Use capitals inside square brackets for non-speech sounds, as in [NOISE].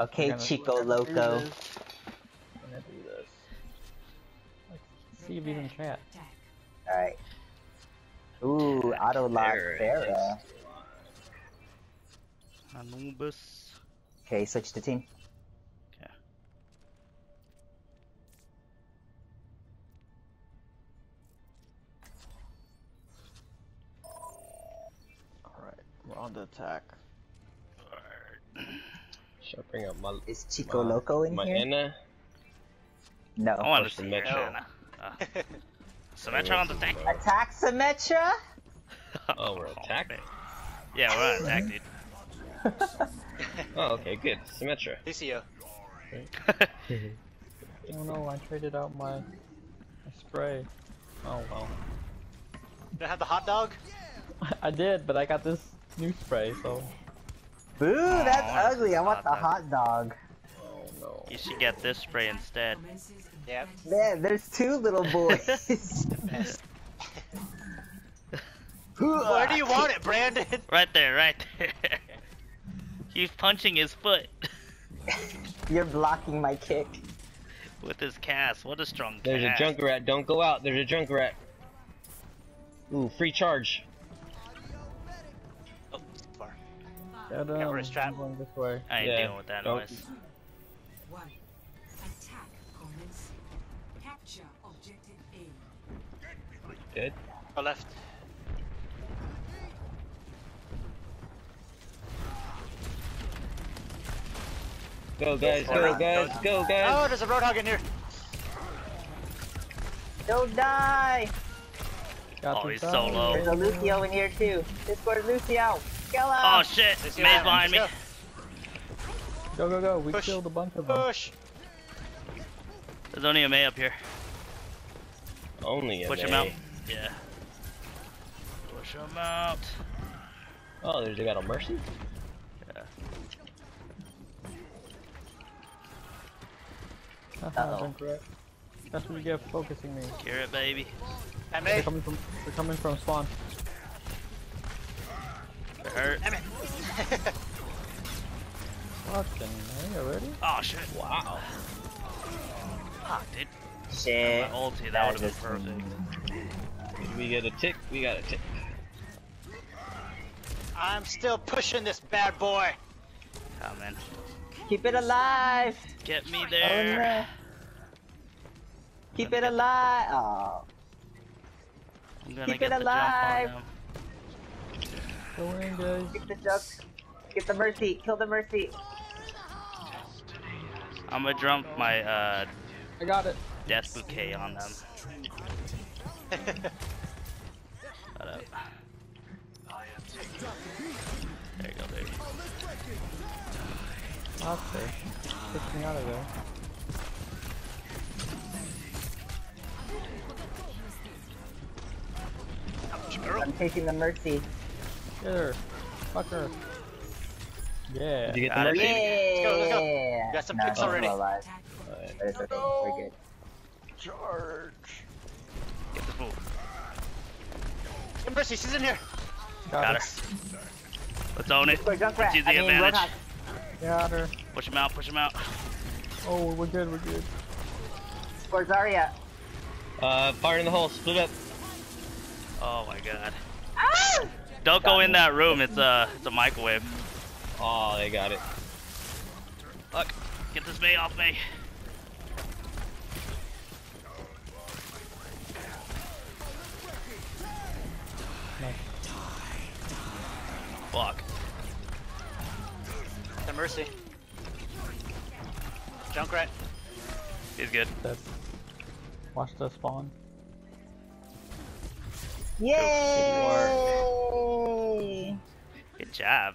Okay, gonna- Chico gonna Loco. this. We're gonna do this. Let's see if he's in chat. Alright. Ooh, auto lock There it Pharah. Anubis. Okay, switch to team. Okay. Alright, we're on the attack. Should I bring up my Is Chico my, Loco in my here? Anna? No. Oh, I want to see your Symmetra. Anna. Uh, Symmetra on the tank. Attack Symmetra? [LAUGHS] Oh, we're attacked? man. Yeah, we're on attack, dude. [LAUGHS] Oh, okay, good. Symmetra. DCO. Oh no, I traded out my, my spray. Oh well. You don't have the hot dog? [LAUGHS] I did, but I got this new spray, so. Boo, oh, that's I ugly. I want the dog. hot dog. Oh no. you should get this spray instead. Yeah. Man, there's two little [LAUGHS] boys. Best. Where do you want it, Brandon? [LAUGHS] Right there, right there. He's punching his foot [LAUGHS] You're blocking my kick. with his cast. What a strong There's a Junkrat, Don't go out. There's a Junkrat. Ooh, free charge. Get Cover him. his trap. I'm going this way. I ain't Yeah, dealing with that don't- noise. One. Attack commence. Capture objective A. Dead. Go left. Go guys, go Alright. guys, go guys! Oh, there's a roadhog in here. Don't die! Got Oh, the he's dog. so low. There's a Lucio in here too. Discord Lucio! Kill him! Oh shit! Let's Maze behind me. Go go go! We Push. killed a bunch of them. Push. There's only a Mei up here. Only a Push him out. Yeah. Push him out. Oh, there's a got a mercy. Yeah. Haha, Uh-oh. That's what you get for focusing me. Cure it, baby. And They're coming from. They're coming from spawn. It hurt. Damn it. [LAUGHS] Fucking hey, already? Oh shit. Wow. Ah, Fuck, dude. Shit. My ulti, that would have been perfect. We get a tick. We got a tick. I'm still pushing this bad boy. Oh, Come in. Keep it alive! Get me Oh there. no. Keep it alive! Oh. I'm gonna Keep get it alive. Jump on them. Go in, guys. Get the jump. Get the mercy. Kill the mercy. I'm gonna jump my uh, I got it. death bouquet on them. [LAUGHS] Shut up. There you go, baby. Okay. Push me out of there. I'm taking the mercy. Get her. Fuck her. Yeah. Did you get the Got it. mercy? Yeah! go, let's go. Got some no, kicks already. still alive. Attack Alright. It's okay. We're good. Get this move. Hey, Mercy, she's in here. Got, Got her. her. Let's own it. Discord Let's use the I mean, advantage. Roadhog. Got her. Push him out, push him out. Oh, we're good. We're good. Discord Zarya. Uh, fire in the hole. Split up. Oh my god. Don't Got go in that room, it's a, it's a microwave. Oh, they got it. Fuck. Get this Mei off me. Nice. Fuck. The Mercy. Junkrat. He's good. Dead. Watch the spawn. Yay! Good job.